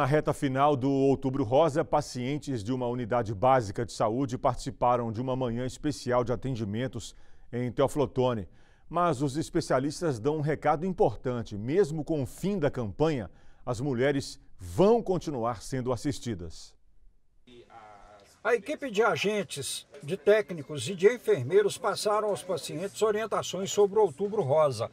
Na reta final do Outubro Rosa, pacientes de uma unidade básica de saúde participaram de uma manhã especial de atendimentos em Teoflotone. Mas os especialistas dão um recado importante: mesmo com o fim da campanha, as mulheres vão continuar sendo assistidas. A equipe de agentes, de técnicos e de enfermeiros passaram aos pacientes orientações sobre o Outubro Rosa.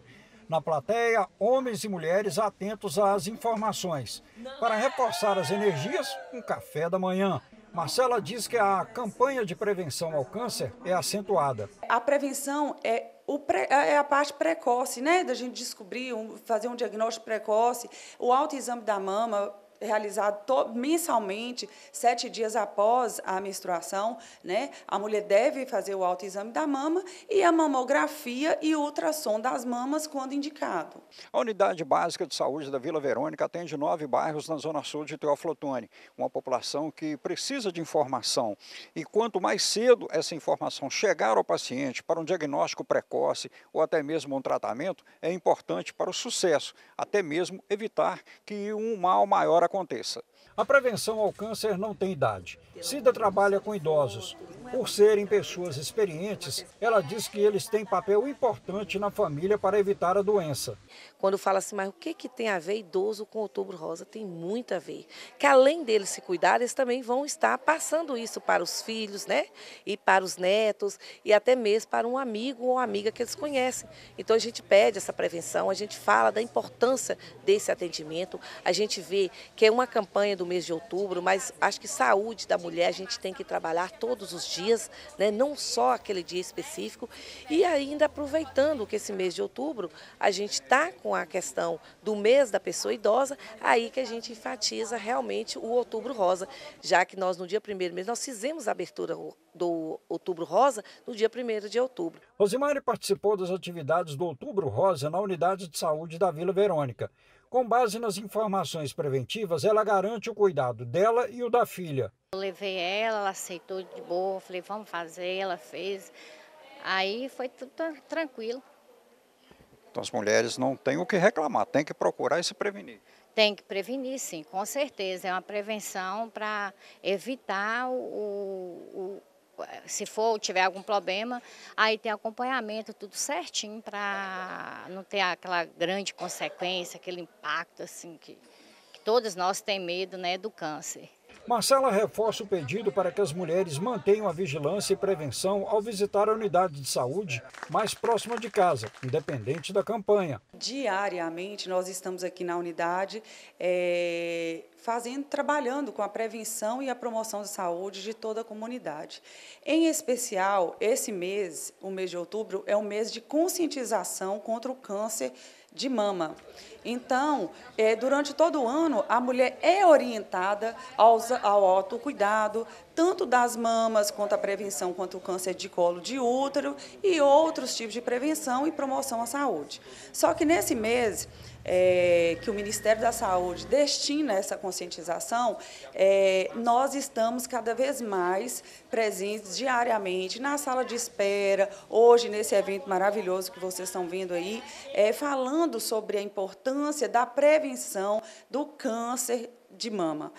Na plateia, homens e mulheres atentos às informações. Para reforçar as energias, um café da manhã. Marcela diz que a campanha de prevenção ao câncer é acentuada. A prevenção é, pré, é a parte precoce, né? Da gente descobrir, fazer um diagnóstico precoce, o autoexame da mama, realizado mensalmente, sete dias após a menstruação, né? A mulher deve fazer o autoexame da mama e a mamografia e ultrassom das mamas quando indicado. A Unidade Básica de Saúde da Vila Verônica atende nove bairros na Zona Sul de Teoflotone, uma população que precisa de informação. E quanto mais cedo essa informação chegar ao paciente para um diagnóstico precoce ou até mesmo um tratamento, é importante para o sucesso, até mesmo evitar que um mal maior aconteça. A prevenção ao câncer não tem idade. Cida trabalha com idosos. Por serem pessoas experientes, ela diz que eles têm papel importante na família para evitar a doença. Quando fala assim, mas o que, que tem a ver idoso com outubro rosa? Tem muito a ver. Que além deles se cuidar, eles também vão estar passando isso para os filhos, né? E para os netos, e até mesmo para um amigo ou amiga que eles conhecem. Então a gente pede essa prevenção, a gente fala da importância desse atendimento, a gente vê que é uma campanha do mês de outubro, mas acho que saúde da mulher a gente tem que trabalhar todos os dias, né? não só aquele dia específico, e ainda aproveitando que esse mês de outubro a gente está com a questão do mês da pessoa idosa, aí que a gente enfatiza realmente o outubro rosa, já que nós no dia primeiro mês nós fizemos a abertura do outubro rosa no dia primeiro de outubro. Rosimari participou das atividades do outubro rosa na unidade de saúde da Vila Verônica. Com base nas informações preventivas, ela garante o cuidado dela e o da filha. Eu levei ela, ela aceitou de boa, falei, vamos fazer, ela fez. Aí foi tudo tranquilo. Então as mulheres não têm o que reclamar, tem que procurar e se prevenir. Tem que prevenir, sim, com certeza. É uma prevenção para evitar o, o se for tiver algum problema, aí tem acompanhamento tudo certinho para não ter aquela grande consequência, aquele impacto assim que, que todos nós temos medo, né, do câncer. Marcela reforça o pedido para que as mulheres mantenham a vigilância e prevenção ao visitar a unidade de saúde mais próxima de casa, independente da campanha. Diariamente nós estamos aqui na unidade é, fazendo, trabalhando com a prevenção e a promoção da saúde de toda a comunidade. Em especial, esse mês, o mês de outubro, é um mês de conscientização contra o câncer de mama. Então, é, durante todo o ano, a mulher é orientada aos, ao autocuidado, tanto das mamas, quanto a prevenção quanto o câncer de colo de útero e outros tipos de prevenção e promoção à saúde. Só que nesse mês, é, que o Ministério da Saúde destina essa conscientização, é, nós estamos cada vez mais presentes diariamente na sala de espera, hoje nesse evento maravilhoso que vocês estão vendo aí, é, falando sobre a importância da prevenção do câncer de mama.